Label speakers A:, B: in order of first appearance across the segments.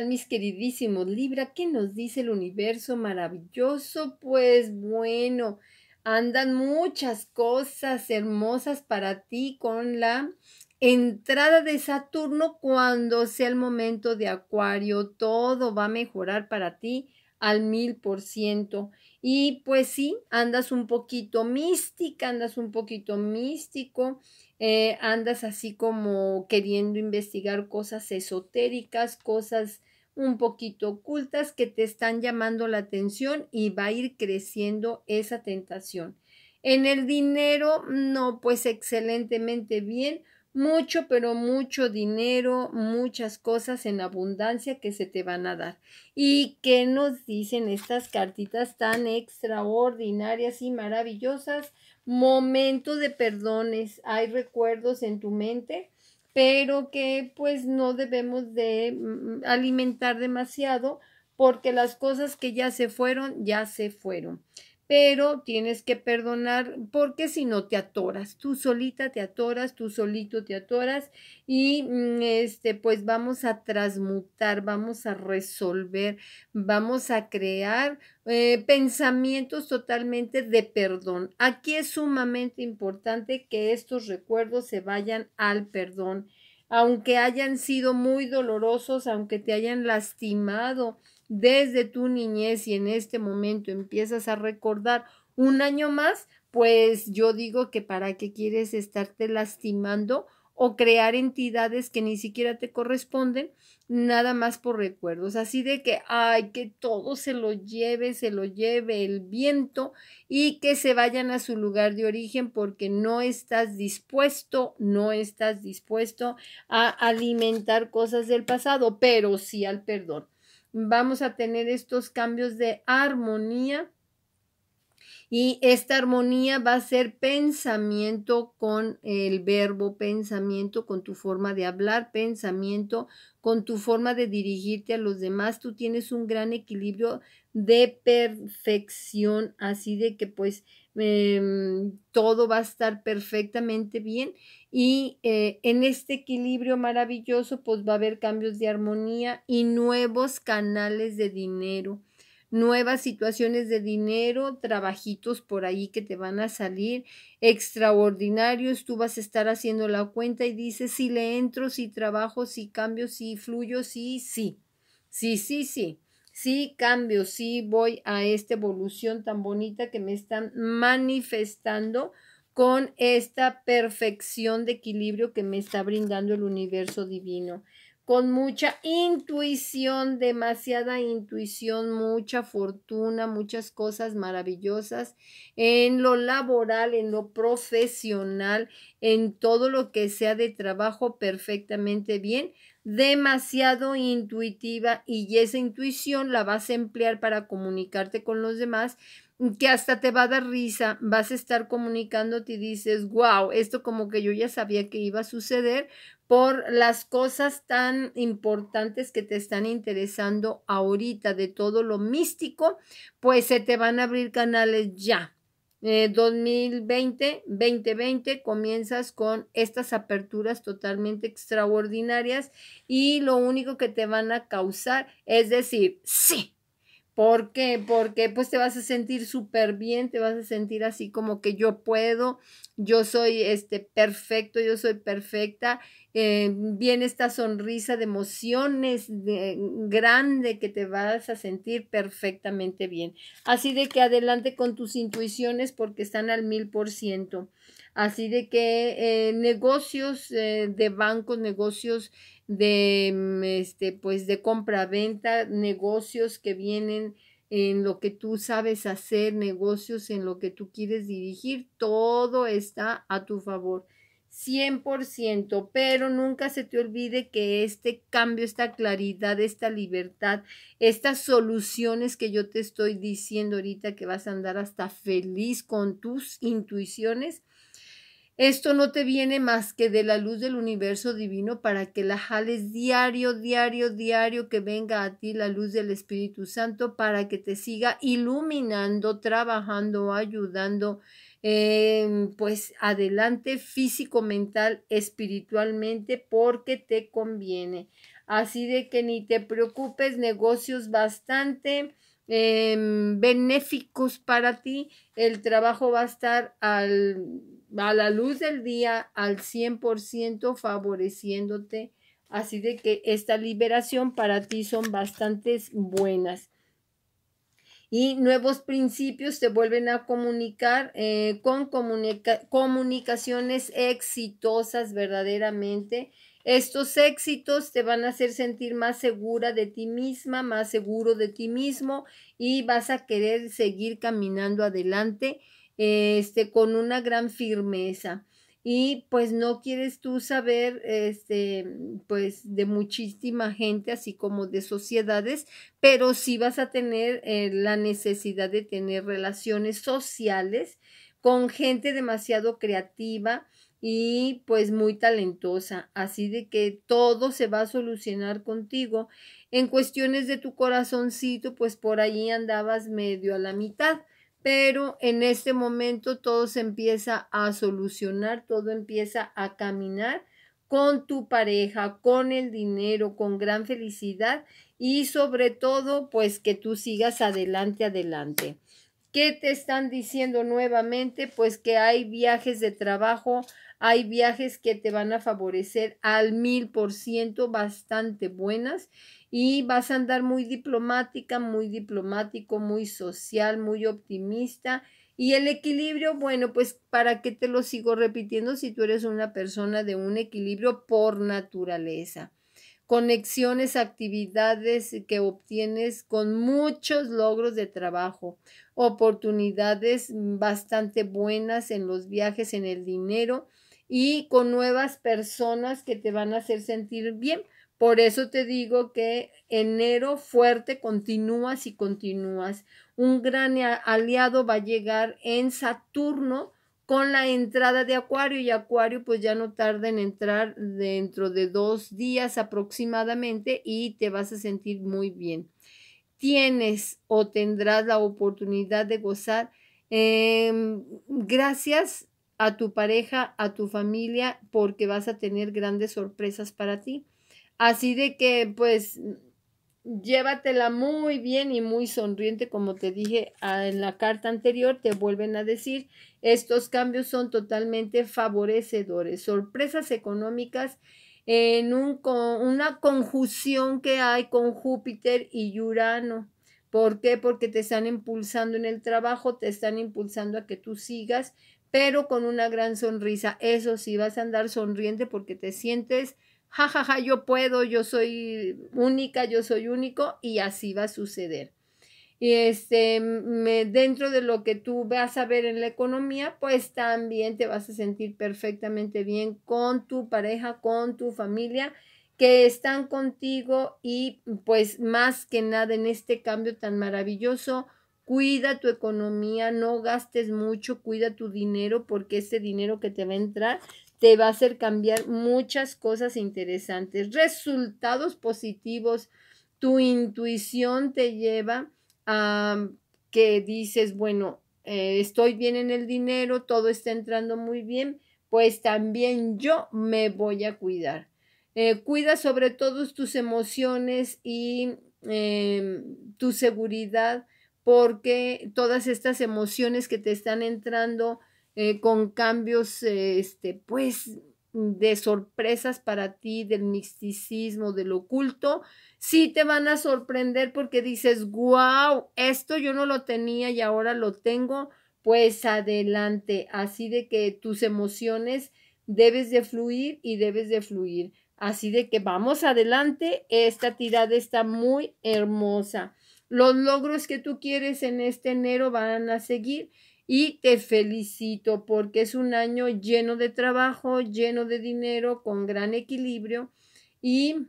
A: mis queridísimos Libra, ¿qué nos dice el universo maravilloso? Pues bueno, andan muchas cosas hermosas para ti con la entrada de Saturno cuando sea el momento de Acuario. Todo va a mejorar para ti al mil por ciento. Y pues sí, andas un poquito mística, andas un poquito místico eh, andas así como queriendo investigar cosas esotéricas, cosas un poquito ocultas que te están llamando la atención y va a ir creciendo esa tentación. En el dinero, no, pues excelentemente bien, mucho, pero mucho dinero, muchas cosas en abundancia que se te van a dar. ¿Y qué nos dicen estas cartitas tan extraordinarias y maravillosas? Momento de perdones, hay recuerdos en tu mente, pero que pues no debemos de mm, alimentar demasiado porque las cosas que ya se fueron, ya se fueron pero tienes que perdonar porque si no te atoras, tú solita te atoras, tú solito te atoras y mm, este pues vamos a transmutar, vamos a resolver, vamos a crear eh, pensamientos totalmente de perdón. Aquí es sumamente importante que estos recuerdos se vayan al perdón, aunque hayan sido muy dolorosos, aunque te hayan lastimado, desde tu niñez y en este momento empiezas a recordar un año más, pues yo digo que para qué quieres estarte lastimando o crear entidades que ni siquiera te corresponden, nada más por recuerdos. Así de que, ay, que todo se lo lleve, se lo lleve el viento y que se vayan a su lugar de origen porque no estás dispuesto, no estás dispuesto a alimentar cosas del pasado, pero sí al perdón vamos a tener estos cambios de armonía y esta armonía va a ser pensamiento con el verbo, pensamiento con tu forma de hablar, pensamiento con tu forma de dirigirte a los demás. Tú tienes un gran equilibrio de perfección, así de que pues em, todo va a estar perfectamente bien y eh, en este equilibrio maravilloso pues va a haber cambios de armonía y nuevos canales de dinero nuevas situaciones de dinero, trabajitos por ahí que te van a salir extraordinarios, tú vas a estar haciendo la cuenta y dices si le entro, si trabajo, si cambio, si fluyo, sí, sí, sí, sí, sí. Sí, cambio, sí voy a esta evolución tan bonita que me están manifestando con esta perfección de equilibrio que me está brindando el universo divino. Con mucha intuición, demasiada intuición, mucha fortuna, muchas cosas maravillosas en lo laboral, en lo profesional, en todo lo que sea de trabajo perfectamente bien, demasiado intuitiva y esa intuición la vas a emplear para comunicarte con los demás que hasta te va a dar risa, vas a estar comunicándote y dices, wow, esto como que yo ya sabía que iba a suceder por las cosas tan importantes que te están interesando ahorita de todo lo místico, pues se te van a abrir canales ya. 2020, 2020 comienzas con estas aperturas totalmente extraordinarias y lo único que te van a causar es decir, sí, ¿Por qué? Porque pues te vas a sentir súper bien, te vas a sentir así como que yo puedo, yo soy este perfecto, yo soy perfecta. Eh, viene esta sonrisa de emociones de, grande que te vas a sentir perfectamente bien. Así de que adelante con tus intuiciones porque están al mil por ciento. Así de que eh, negocios eh, de bancos, negocios de mm, este pues de compra-venta, negocios que vienen en lo que tú sabes hacer, negocios en lo que tú quieres dirigir, todo está a tu favor. 100%, pero nunca se te olvide que este cambio, esta claridad, esta libertad, estas soluciones que yo te estoy diciendo ahorita que vas a andar hasta feliz con tus intuiciones, esto no te viene más que de la luz del universo divino para que la jales diario, diario, diario, que venga a ti la luz del Espíritu Santo para que te siga iluminando, trabajando, ayudando, eh, pues adelante físico, mental, espiritualmente, porque te conviene. Así de que ni te preocupes, negocios bastante em, benéficos para ti. El trabajo va a estar al, a la luz del día al 100% favoreciéndote. Así de que esta liberación para ti son bastantes buenas y nuevos principios te vuelven a comunicar eh, con comunicaciones exitosas verdaderamente. Estos éxitos te van a hacer sentir más segura de ti misma, más seguro de ti mismo y vas a querer seguir caminando adelante este, con una gran firmeza. Y pues no quieres tú saber este pues de muchísima gente así como de sociedades pero sí vas a tener eh, la necesidad de tener relaciones sociales con gente demasiado creativa y pues muy talentosa. Así de que todo se va a solucionar contigo. En cuestiones de tu corazoncito pues por ahí andabas medio a la mitad pero en este momento todo se empieza a solucionar, todo empieza a caminar con tu pareja, con el dinero, con gran felicidad y sobre todo pues que tú sigas adelante, adelante. ¿Qué te están diciendo nuevamente? Pues que hay viajes de trabajo, hay viajes que te van a favorecer al mil por ciento, bastante buenas y vas a andar muy diplomática, muy diplomático, muy social, muy optimista. Y el equilibrio, bueno, pues para qué te lo sigo repitiendo si tú eres una persona de un equilibrio por naturaleza. Conexiones, actividades que obtienes con muchos logros de trabajo, oportunidades bastante buenas en los viajes, en el dinero y con nuevas personas que te van a hacer sentir bien por eso te digo que enero fuerte continúas y continúas. Un gran aliado va a llegar en Saturno con la entrada de Acuario y Acuario pues ya no tarda en entrar dentro de dos días aproximadamente y te vas a sentir muy bien. Tienes o tendrás la oportunidad de gozar em, gracias a tu pareja, a tu familia, porque vas a tener grandes sorpresas para ti. Así de que, pues, llévatela muy bien y muy sonriente, como te dije ah, en la carta anterior, te vuelven a decir, estos cambios son totalmente favorecedores, sorpresas económicas en un, una conjunción que hay con Júpiter y Urano. ¿Por qué? Porque te están impulsando en el trabajo, te están impulsando a que tú sigas, pero con una gran sonrisa. Eso sí, vas a andar sonriente porque te sientes jajaja, ja, ja, yo puedo, yo soy única, yo soy único y así va a suceder. Y este, me, dentro de lo que tú vas a ver en la economía, pues también te vas a sentir perfectamente bien con tu pareja, con tu familia, que están contigo y pues más que nada en este cambio tan maravilloso, cuida tu economía, no gastes mucho, cuida tu dinero porque ese dinero que te va a entrar te va a hacer cambiar muchas cosas interesantes, resultados positivos. Tu intuición te lleva a que dices, bueno, eh, estoy bien en el dinero, todo está entrando muy bien, pues también yo me voy a cuidar. Eh, cuida sobre todo tus emociones y em, tu seguridad, porque todas estas emociones que te están entrando, eh, con cambios, este, pues, de sorpresas para ti, del misticismo, del oculto, sí te van a sorprender porque dices, wow, esto yo no lo tenía y ahora lo tengo, pues adelante, así de que tus emociones debes de fluir y debes de fluir. Así de que vamos adelante, esta tirada está muy hermosa. Los logros que tú quieres en este enero van a seguir y te felicito porque es un año lleno de trabajo, lleno de dinero, con gran equilibrio y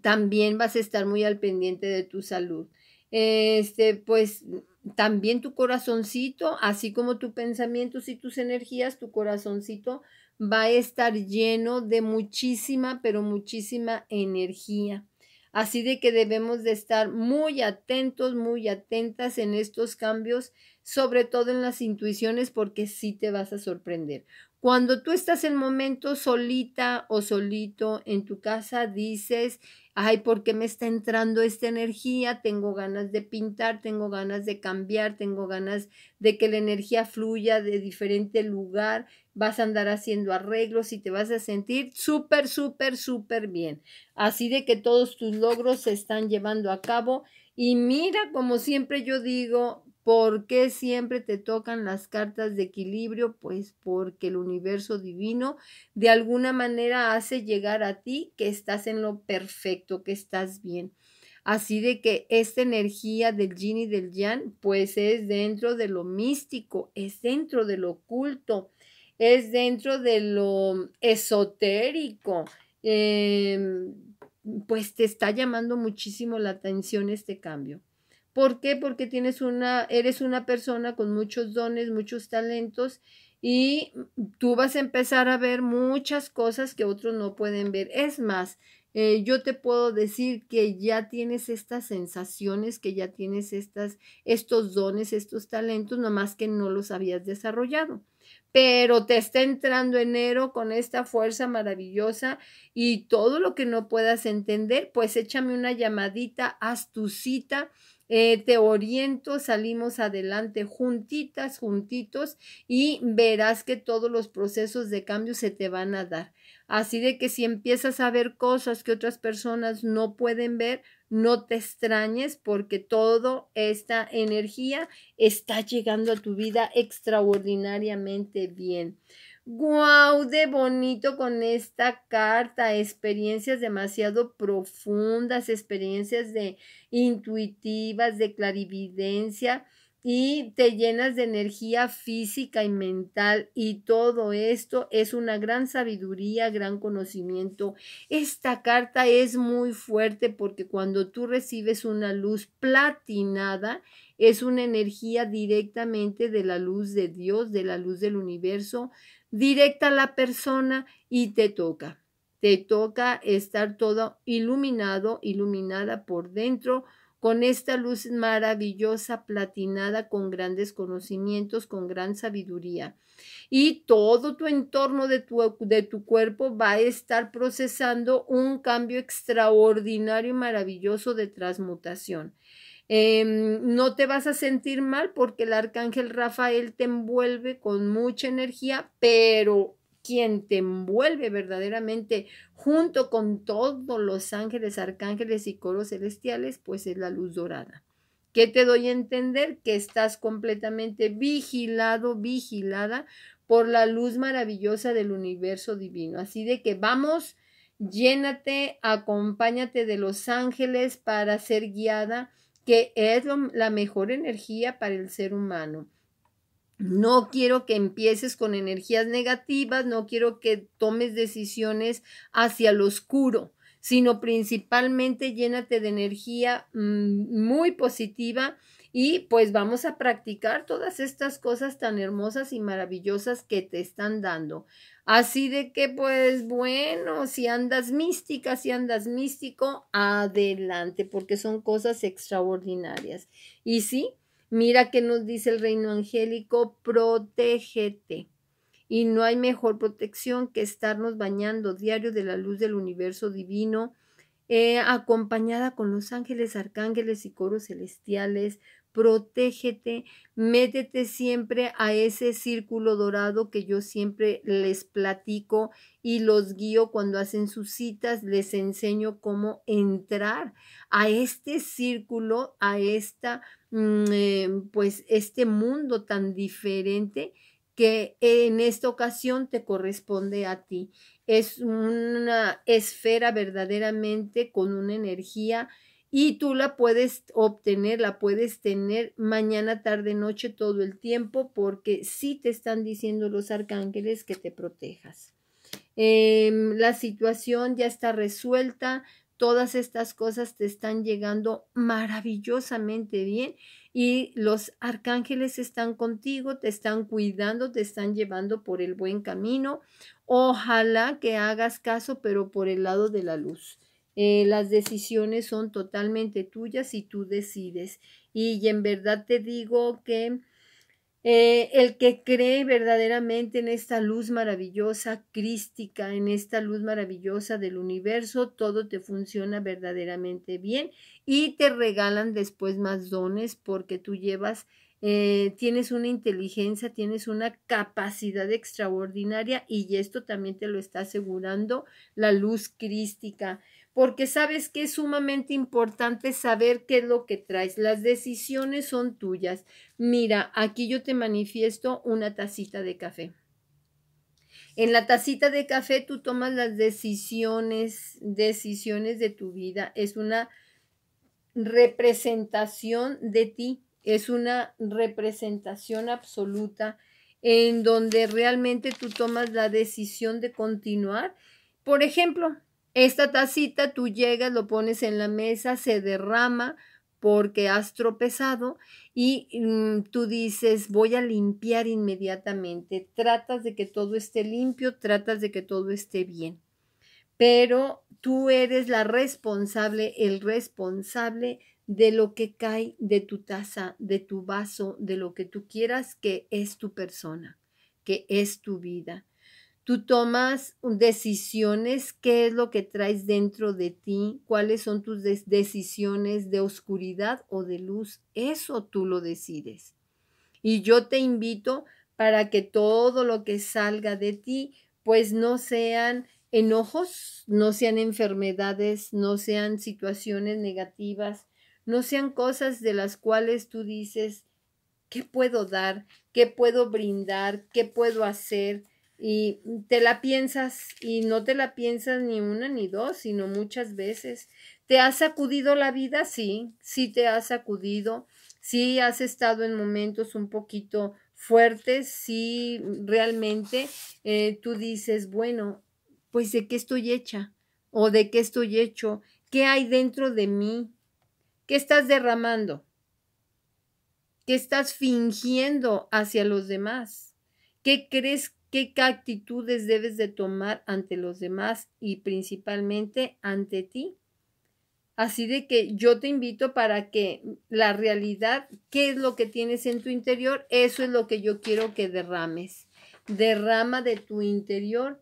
A: también vas a estar muy al pendiente de tu salud. Este, pues también tu corazoncito, así como tus pensamientos y tus energías, tu corazoncito va a estar lleno de muchísima, pero muchísima energía. Así de que debemos de estar muy atentos, muy atentas en estos cambios, sobre todo en las intuiciones, porque sí te vas a sorprender. Cuando tú estás en momento solita o solito en tu casa, dices, ay, ¿por qué me está entrando esta energía? Tengo ganas de pintar, tengo ganas de cambiar, tengo ganas de que la energía fluya de diferente lugar, vas a andar haciendo arreglos y te vas a sentir súper, súper, súper bien. Así de que todos tus logros se están llevando a cabo. Y mira, como siempre yo digo, ¿Por qué siempre te tocan las cartas de equilibrio? Pues porque el universo divino de alguna manera hace llegar a ti que estás en lo perfecto, que estás bien. Así de que esta energía del yin y del yang, pues es dentro de lo místico, es dentro de lo oculto, es dentro de lo esotérico. Em, pues te está llamando muchísimo la atención este cambio. ¿Por qué? Porque tienes una, eres una persona con muchos dones, muchos talentos y tú vas a empezar a ver muchas cosas que otros no pueden ver. Es más, eh, yo te puedo decir que ya tienes estas sensaciones, que ya tienes estas, estos dones, estos talentos, nomás que no los habías desarrollado. Pero te está entrando enero con esta fuerza maravillosa y todo lo que no puedas entender, pues échame una llamadita, haz tu cita eh, te oriento, salimos adelante juntitas, juntitos y verás que todos los procesos de cambio se te van a dar. Así de que si empiezas a ver cosas que otras personas no pueden ver, no te extrañes porque toda esta energía está llegando a tu vida extraordinariamente bien. ¡Guau! De bonito con esta carta. Experiencias demasiado profundas, experiencias de intuitivas, de clarividencia y te llenas de energía física y mental y todo esto es una gran sabiduría, gran conocimiento. Esta carta es muy fuerte porque cuando tú recibes una luz platinada, es una energía directamente de la luz de Dios, de la luz del universo, directa a la persona y te toca. Te toca estar todo iluminado, iluminada por dentro, con esta luz maravillosa, platinada, con grandes conocimientos, con gran sabiduría. Y todo tu entorno de tu, de tu cuerpo va a estar procesando un cambio extraordinario y maravilloso de transmutación. Em, no te vas a sentir mal porque el arcángel Rafael te envuelve con mucha energía, pero quien te envuelve verdaderamente junto con todos los ángeles, arcángeles y coros celestiales, pues es la luz dorada. ¿Qué te doy a entender? Que estás completamente vigilado, vigilada por la luz maravillosa del universo divino. Así de que vamos, llénate, acompáñate de los ángeles para ser guiada que es la mejor energía para el ser humano. No quiero que empieces con energías negativas, no quiero que tomes decisiones hacia lo oscuro, sino principalmente llénate de energía mm, muy positiva y pues vamos a practicar todas estas cosas tan hermosas y maravillosas que te están dando. Así de que, pues bueno, si andas mística, si andas místico, adelante, porque son cosas extraordinarias. Y sí, mira que nos dice el reino angélico, protégete. Y no hay mejor protección que estarnos bañando diario de la luz del universo divino, eh, acompañada con los ángeles, arcángeles y coros celestiales, protégete, métete siempre a ese círculo dorado que yo siempre les platico y los guío cuando hacen sus citas, les enseño cómo entrar a este círculo, a esta, mm, eh, pues este mundo tan diferente que en esta ocasión te corresponde a ti. Es una esfera verdaderamente con una energía y tú la puedes obtener, la puedes tener mañana, tarde, noche, todo el tiempo, porque sí te están diciendo los arcángeles que te protejas. Em, la situación ya está resuelta, todas estas cosas te están llegando maravillosamente bien y los arcángeles están contigo, te están cuidando, te están llevando por el buen camino. Ojalá que hagas caso, pero por el lado de la luz. Eh, las decisiones son totalmente tuyas y tú decides. Y en verdad te digo que Eh, el que cree verdaderamente en esta luz maravillosa crística, en esta luz maravillosa del universo, todo te funciona verdaderamente bien y te regalan después más dones porque tú llevas, eh, tienes una inteligencia, tienes una capacidad extraordinaria y esto también te lo está asegurando la luz crística porque sabes que es sumamente importante saber qué es lo que traes. Las decisiones son tuyas. Mira, aquí yo te manifiesto una tacita de café. En la tacita de café tú tomas las decisiones, decisiones de tu vida. Es una representación de ti, es una representación absoluta en donde realmente tú tomas la decisión de continuar. Por ejemplo, esta tacita tú llegas, lo pones en la mesa, se derrama porque has tropezado y mm, tú dices, voy a limpiar inmediatamente. Tratas de que todo esté limpio, tratas de que todo esté bien. Pero tú eres la responsable, el responsable de lo que cae de tu taza, de tu vaso, de lo que tú quieras, que es tu persona, que es tu vida. Tú tomas decisiones, qué es lo que traes dentro de ti, cuáles son tus decisiones de oscuridad o de luz. Eso tú lo decides. Y yo te invito para que todo lo que salga de ti, pues no sean enojos, no sean enfermedades, no sean situaciones negativas, no sean cosas de las cuales tú dices, ¿qué puedo dar? ¿Qué puedo brindar? ¿Qué puedo hacer? Y te la piensas y no te la piensas ni una ni dos, sino muchas veces. ¿Te has sacudido la vida? Sí, sí te has sacudido, sí has estado en momentos un poquito fuertes, sí realmente eh, tú dices, bueno, pues de qué estoy hecha o de qué estoy hecho, qué hay dentro de mí, qué estás derramando, qué estás fingiendo hacia los demás, qué crees qué actitudes debes de tomar ante los demás y principalmente ante ti. Así de que yo te invito para que la realidad, qué es lo que tienes en tu interior, eso es lo que yo quiero que derrames. Derrama de tu interior,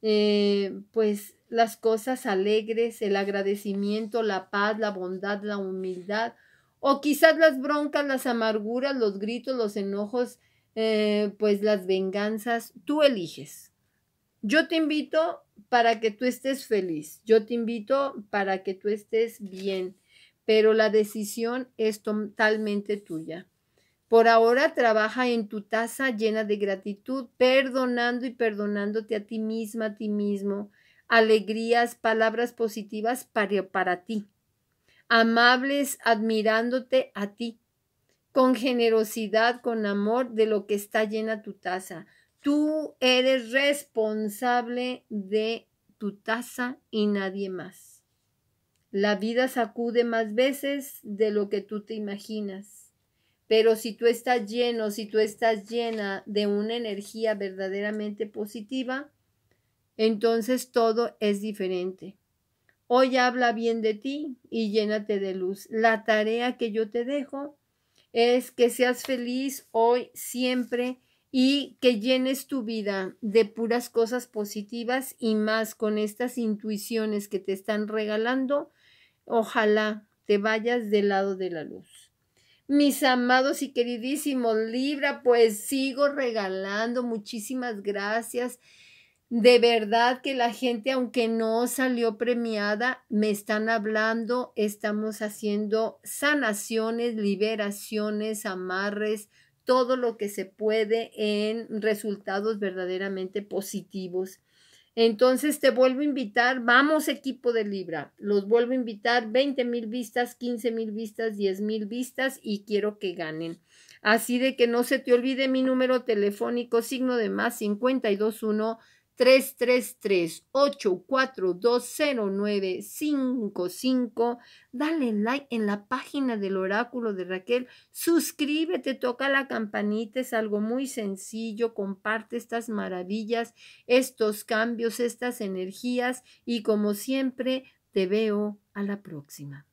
A: eh, pues las cosas alegres, el agradecimiento, la paz, la bondad, la humildad, o quizás las broncas, las amarguras, los gritos, los enojos, eh, pues las venganzas, tú eliges. Yo te invito para que tú estés feliz, yo te invito para que tú estés bien, pero la decisión es totalmente tuya. Por ahora trabaja en tu taza llena de gratitud, perdonando y perdonándote a ti misma, a ti mismo, alegrías, palabras positivas para, para ti, amables, admirándote a ti con generosidad, con amor de lo que está llena tu taza. Tú eres responsable de tu taza y nadie más. La vida sacude más veces de lo que tú te imaginas. Pero si tú estás lleno, si tú estás llena de una energía verdaderamente positiva, entonces todo es diferente. Hoy habla bien de ti y llénate de luz. La tarea que yo te dejo es que seas feliz hoy, siempre y que llenes tu vida de puras cosas positivas y más con estas intuiciones que te están regalando. Ojalá te vayas del lado de la luz. Mis amados y queridísimos Libra, pues sigo regalando. Muchísimas gracias. De verdad que la gente, aunque no salió premiada, me están hablando, estamos haciendo sanaciones, liberaciones, amarres, todo lo que se puede en resultados verdaderamente positivos. Entonces te vuelvo a invitar, vamos equipo de Libra, los vuelvo a invitar 20 mil vistas, 15 mil vistas, 10 mil vistas y quiero que ganen. Así de que no se te olvide mi número telefónico, signo de más 521 333-8420955. Dale like en la página del oráculo de Raquel. Suscríbete, toca la campanita, es algo muy sencillo. Comparte estas maravillas, estos cambios, estas energías y como siempre, te veo a la próxima.